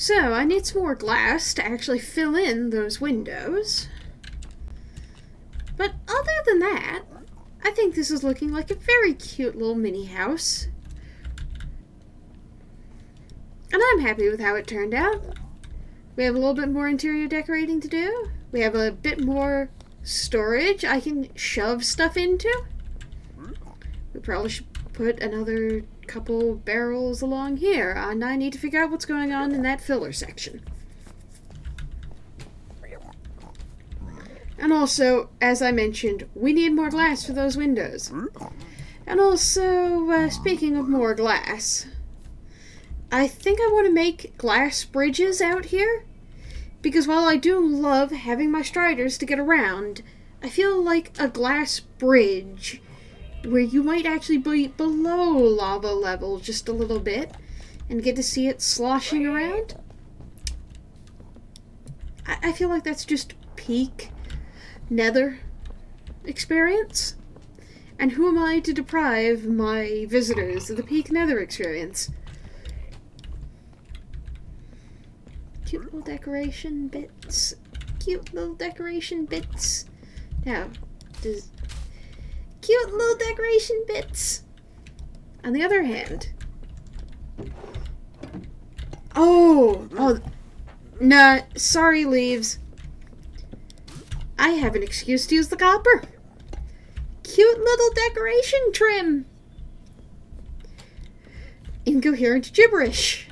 So, I need some more glass to actually fill in those windows. But other than that, I think this is looking like a very cute little mini house. And I'm happy with how it turned out. We have a little bit more interior decorating to do. We have a bit more storage I can shove stuff into. We probably should put another couple barrels along here, and I need to figure out what's going on in that filler section. And also, as I mentioned, we need more glass for those windows. And also, uh, speaking of more glass, I think I want to make glass bridges out here. Because while I do love having my striders to get around, I feel like a glass bridge where you might actually be below lava level just a little bit and get to see it sloshing around. I, I feel like that's just peak nether experience. And who am I to deprive my visitors of the peak nether experience? Cute little decoration bits. Cute little decoration bits. Now, does cute little decoration bits. On the other hand, oh, oh, nah, sorry, leaves. I have an excuse to use the copper. Cute little decoration trim. Incoherent gibberish.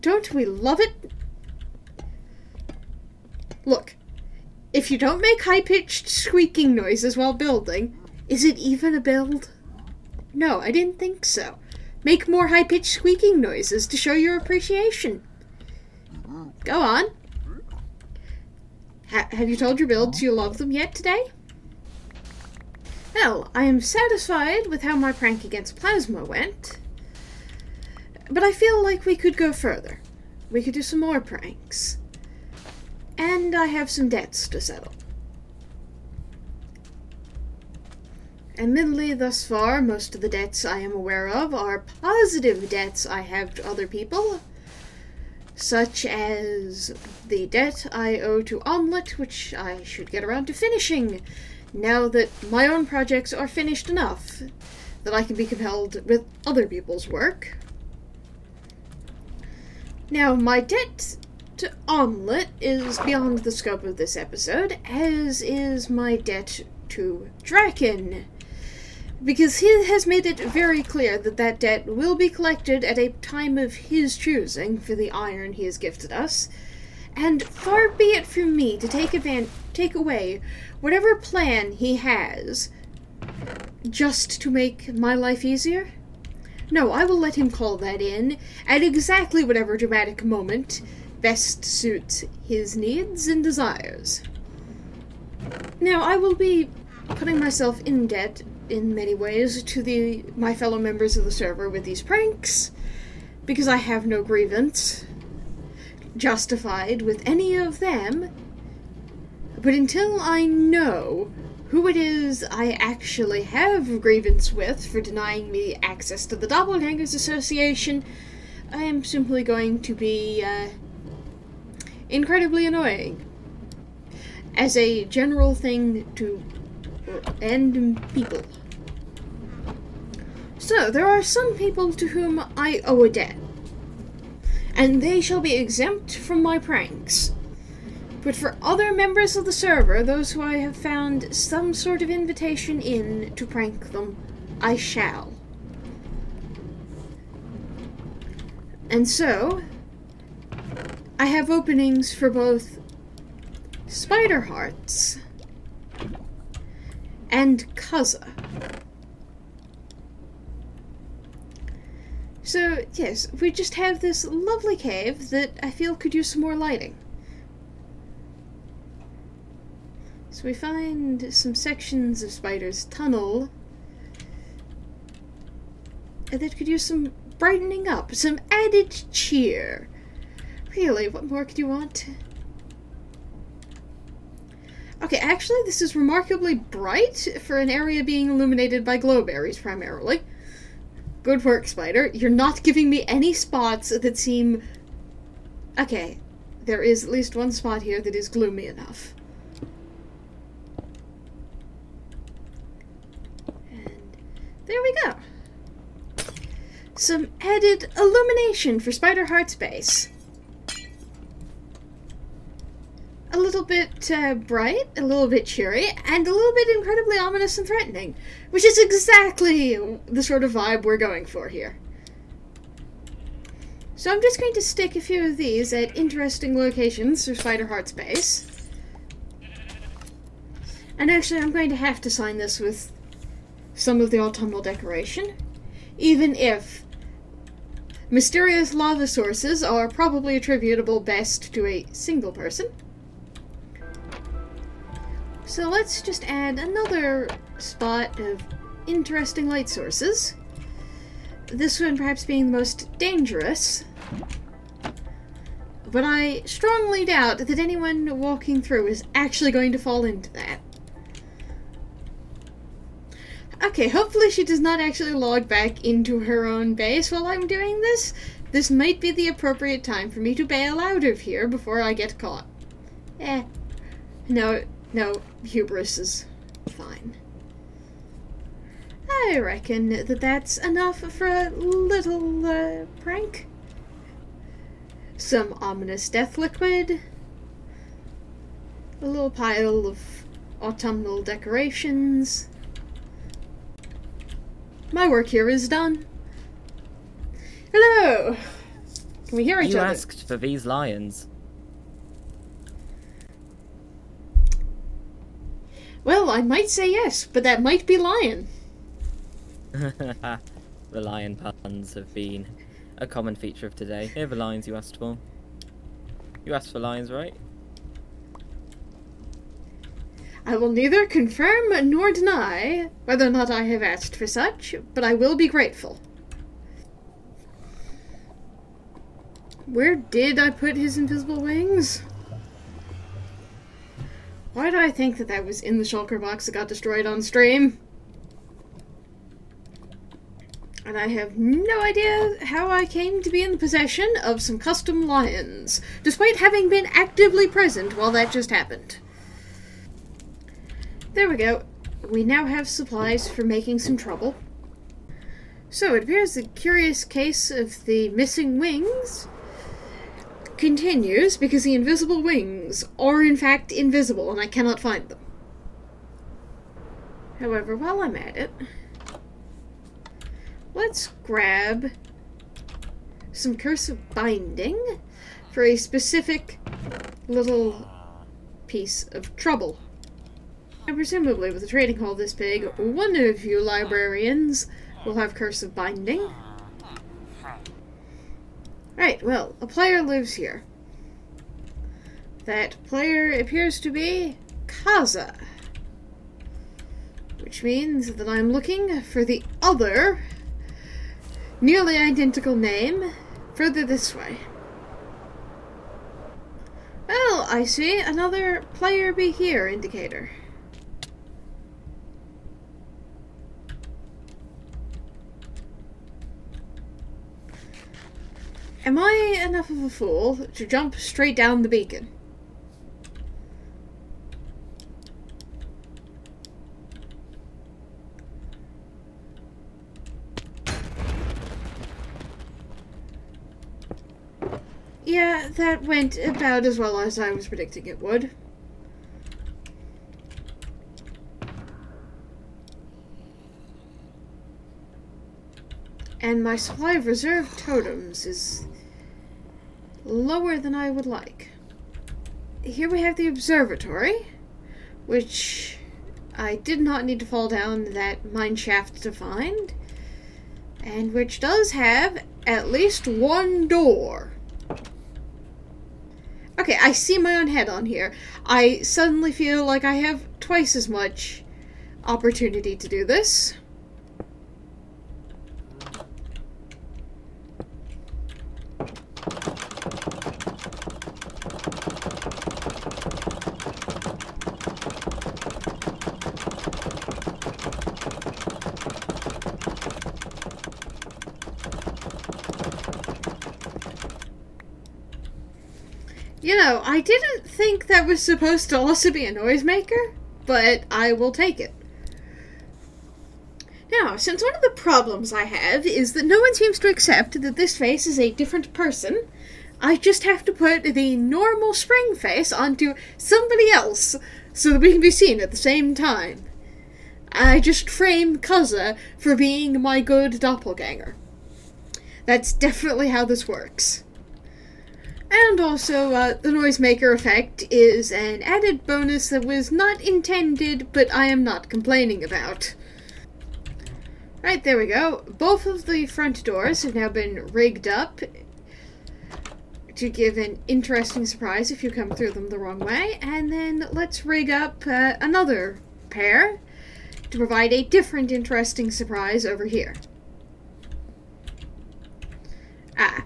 Don't we love it? Look, if you don't make high-pitched squeaking noises while building, is it even a build? No, I didn't think so. Make more high-pitched squeaking noises to show your appreciation. Go on. Ha have you told your builds you love them yet today? Well, I am satisfied with how my prank against Plazma went. But I feel like we could go further. We could do some more pranks. And I have some debts to settle. Admittedly, thus far, most of the debts I am aware of are positive debts I have to other people, such as the debt I owe to Omelette, which I should get around to finishing, now that my own projects are finished enough that I can be compelled with other people's work. Now, my debt Omelette is beyond the scope of this episode, as is my debt to Draken. Because he has made it very clear that that debt will be collected at a time of his choosing for the iron he has gifted us, and far be it from me to take, take away whatever plan he has just to make my life easier. No, I will let him call that in at exactly whatever dramatic moment best suit his needs and desires. Now, I will be putting myself in debt in many ways to the my fellow members of the server with these pranks, because I have no grievance justified with any of them. But until I know who it is I actually have grievance with for denying me access to the Doppelgangers Association, I am simply going to be uh, incredibly annoying. As a general thing to end people. So, there are some people to whom I owe a debt, and they shall be exempt from my pranks. But for other members of the server, those who I have found some sort of invitation in to prank them, I shall. And so, I have openings for both Spider Hearts and Cazza. So, yes, we just have this lovely cave that I feel could use some more lighting. So we find some sections of Spider's tunnel that could use some brightening up, some added cheer. Really, what more could you want? Okay, actually, this is remarkably bright for an area being illuminated by glowberries, primarily. Good work, Spider. You're not giving me any spots that seem Okay, there is at least one spot here that is gloomy enough. And there we go. Some added illumination for Spider Heart's base. A little bit uh, bright, a little bit cheery, and a little bit incredibly ominous and threatening, which is exactly the sort of vibe we're going for here. So I'm just going to stick a few of these at interesting locations through Spider Heart's base. And actually, I'm going to have to sign this with some of the autumnal decoration, even if mysterious lava sources are probably attributable best to a single person. So let's just add another spot of interesting light sources. This one perhaps being the most dangerous, but I strongly doubt that anyone walking through is actually going to fall into that. Okay, hopefully she does not actually log back into her own base while I'm doing this. This might be the appropriate time for me to bail out of here before I get caught. Eh. No, no, hubris is fine. I reckon that that's enough for a little uh, prank some ominous death liquid, a little pile of autumnal decorations. My work here is done. Hello! Can we hear each you other? You asked for these lions. Well, I might say yes, but that might be lion. the lion puns have been a common feature of today. Here are the lines you asked for. You asked for lines, right? I will neither confirm nor deny whether or not I have asked for such, but I will be grateful. Where did I put his invisible wings? Why do I think that that was in the shulker box that got destroyed on stream? and I have no idea how I came to be in the possession of some custom lions, despite having been actively present while that just happened. There we go. We now have supplies for making some trouble. So it appears the curious case of the missing wings continues because the invisible wings are in fact invisible and I cannot find them. However, while I'm at it, let's grab some Curse of Binding for a specific little piece of trouble. And presumably with a trading hall this big, one of you librarians will have Curse of Binding. Right, well, a player lives here. That player appears to be Cazza. Which means that I'm looking for the other Nearly identical name. Further this way. Well, I see. Another player be here indicator. Am I enough of a fool to jump straight down the beacon? Yeah, that went about as well as I was predicting it would. And my supply of reserve totems is lower than I would like. Here we have the observatory, which I did not need to fall down that mine shaft to find, and which does have at least one door. Okay, I see my own head on here. I suddenly feel like I have twice as much opportunity to do this. Think that was supposed to also be a noisemaker, but I will take it. Now, since one of the problems I have is that no one seems to accept that this face is a different person, I just have to put the normal spring face onto somebody else so that we can be seen at the same time. I just frame Cazza for being my good doppelganger. That's definitely how this works. And also, uh, the noisemaker effect is an added bonus that was not intended, but I am not complaining about. Right, there we go. Both of the front doors have now been rigged up to give an interesting surprise if you come through them the wrong way. And then let's rig up uh, another pair to provide a different interesting surprise over here. Ah.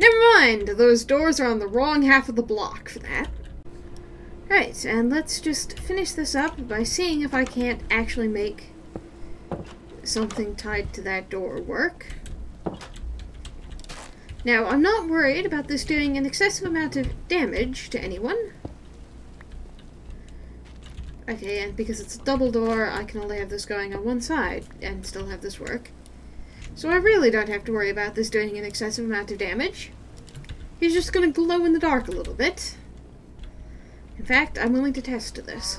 Never mind, those doors are on the wrong half of the block for that. Right, and let's just finish this up by seeing if I can't actually make something tied to that door work. Now, I'm not worried about this doing an excessive amount of damage to anyone. Okay, and because it's a double door, I can only have this going on one side and still have this work. So I really don't have to worry about this doing an excessive amount of damage. He's just going to glow in the dark a little bit. In fact, I'm willing to test this.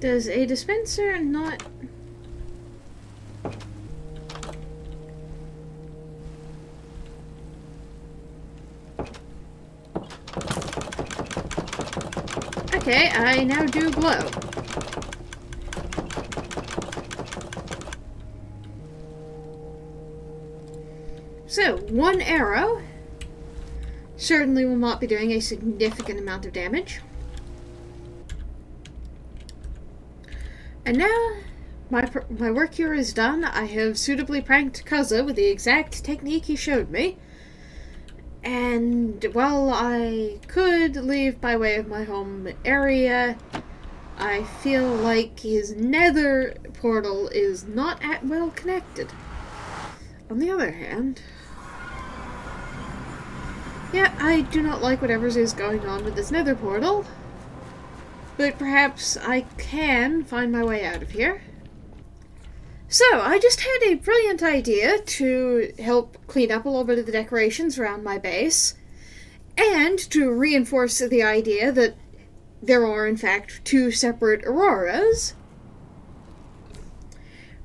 Does a dispenser not... Okay, I now do glow. So, one arrow certainly will not be doing a significant amount of damage. And now my, my work here is done. I have suitably pranked Cazza with the exact technique he showed me. And while I could leave by way of my home area, I feel like his nether portal is not at well connected. On the other hand, yeah, I do not like whatever is going on with this nether portal. But perhaps I can find my way out of here. So, I just had a brilliant idea to help clean up a little bit of the decorations around my base, and to reinforce the idea that there are, in fact, two separate auroras.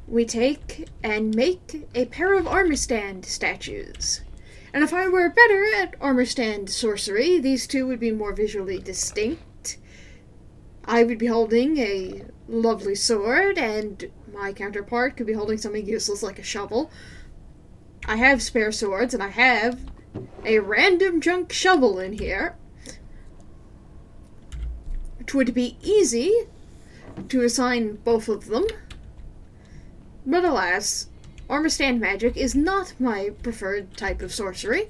We take and make a pair of armor stand statues. And if I were better at armor stand sorcery, these two would be more visually distinct. I would be holding a lovely sword, and my counterpart could be holding something useless like a shovel. I have spare swords, and I have a random junk shovel in here. It would be easy to assign both of them. But alas, armor stand magic is not my preferred type of sorcery.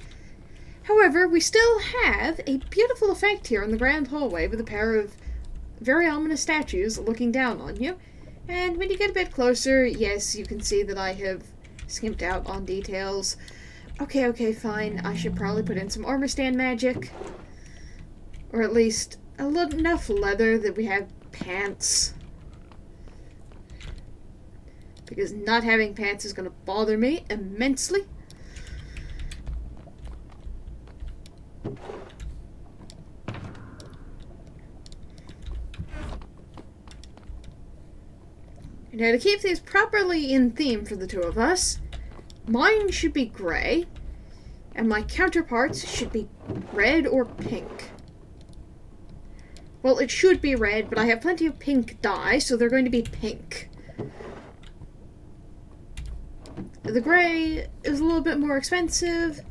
However, we still have a beautiful effect here in the grand hallway with a pair of very ominous statues looking down on you. And when you get a bit closer, yes, you can see that I have skimped out on details. Okay, okay, fine. I should probably put in some armor stand magic. Or at least enough leather that we have pants. Because not having pants is going to bother me immensely. Now, to keep these properly in theme for the two of us, mine should be gray, and my counterparts should be red or pink. well, it should be red, but I have plenty of pink dye, so they're going to be pink. The gray is a little bit more expensive,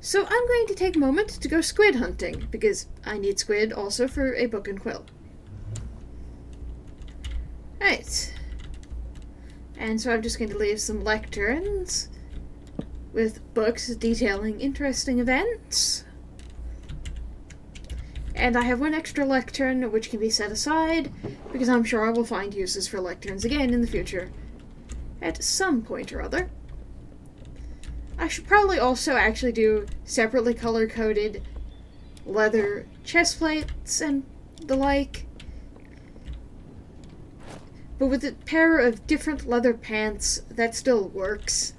so I'm going to take a moment to go squid hunting, because I need squid also for a book and quill. Right. And so I'm just going to leave some lecterns with books detailing interesting events. And I have one extra lectern which can be set aside because I'm sure I will find uses for lecterns again in the future at some point or other. I should probably also actually do separately color coded leather chest plates and the like. But with a pair of different leather pants, that still works.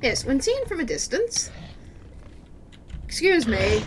Yes, when seen from a distance. Excuse me,